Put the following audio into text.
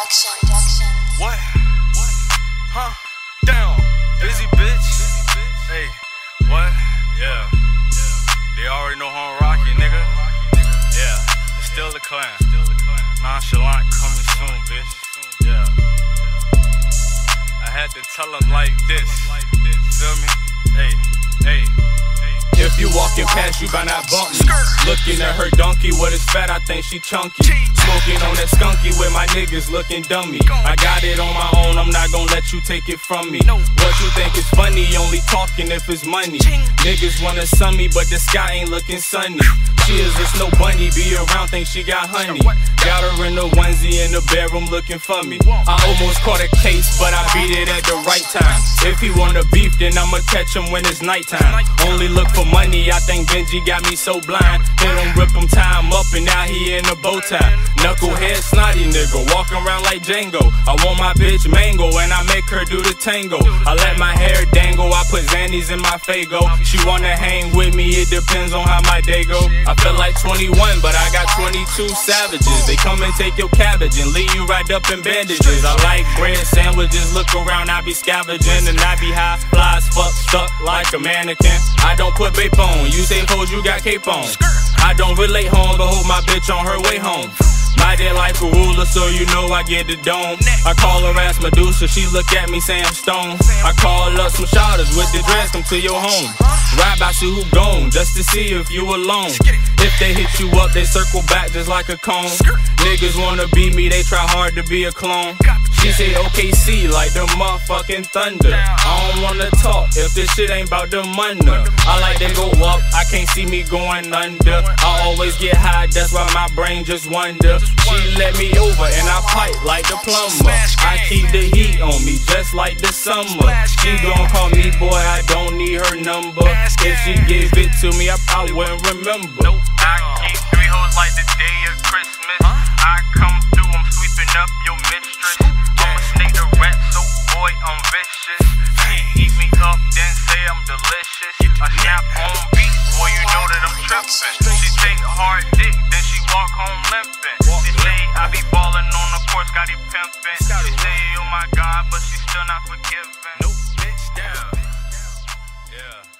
Production. What? What? Huh? Damn. Busy bitch. Hey, what? Yeah. They already know how I'm rocking, nigga. Yeah. It's still the clan. Nonchalant coming soon, bitch. Yeah. I had to tell them like this. Feel me? Hey, hey. If you walking past, you better not bump me. Looking at her donkey, what is fat? I think she chunky. Smoking on that skunky with my niggas looking dummy. I got it on my own, I'm not gonna let you take it from me. What you think is funny? Only talking if it's money. Niggas wanna sun me, but the sky ain't looking sunny. She is a snow bunny, be around, think she got honey. Got her in the onesie in the bedroom looking for me. I almost caught a case, but I beat it at the right time. If he wanna beef, then I'ma catch him when it's nighttime. Only look for money, I think Benji got me so blind. Hit him, rip him time up, and now he in a bow tie. Knucklehead, snotty nigga, walking around like Django. I want my bitch mango, and I make her do the tango. I let my hair dangle, I put Xannies in my Faygo. She wanna hang with me, it depends on how my day go. I feel like 21, but I got 22 savages. They come and take your cabbage and leave you right up in bandages. I like bread sandwiches, look around, I be scavenging, and I be high, fly as fuck, stuck like a mannequin. I don't put bape on, you say hoes, you got cape on. I don't relate home, but hold my bitch on her way home. Dead life a ruler, so you know I get the dome. I call her ass Medusa, she look at me saying I'm stone. I call up some shotters with the dress, come to your home. Ride by see who gone, just to see if you alone. If they hit you up, they circle back just like a cone. Niggas wanna be me, they try hard to be a clone. She say OKC like the motherfucking thunder. I don't wanna talk if this shit ain't about the money. I like to go up, I can't see me going under. I always get high, that's why my brain just wonder. She let me over and I pipe like the plumber. I keep the heat on me just like the summer. She gon' call me boy, I don't need her number. If she gave it to me, I probably wouldn't remember. I keep three hoes like the day of Christmas. I come through, I'm sweeping up your mistress. I'm a snake the rat, so boy, I'm vicious. She eat me up, then say I'm delicious. I snap on Scotty pimpin'. She say, oh my god, but she still not forgiving. Nope, bitch, down. Yeah.